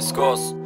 Scores.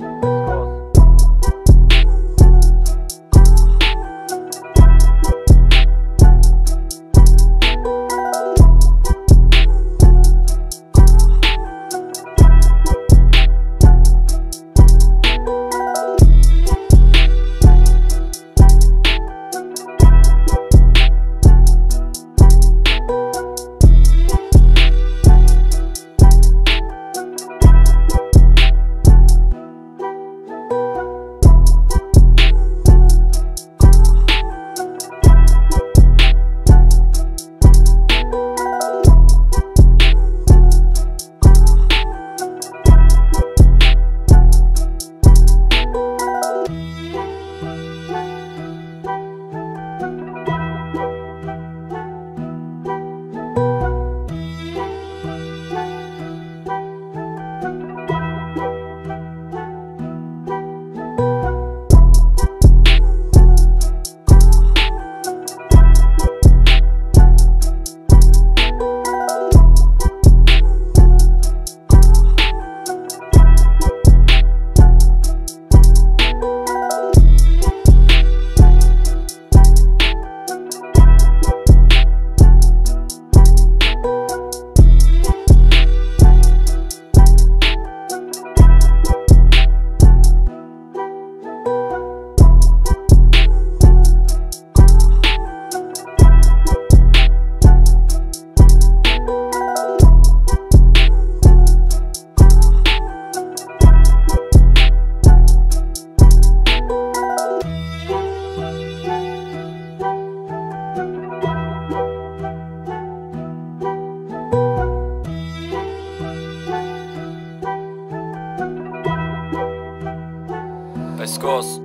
Bei Scores.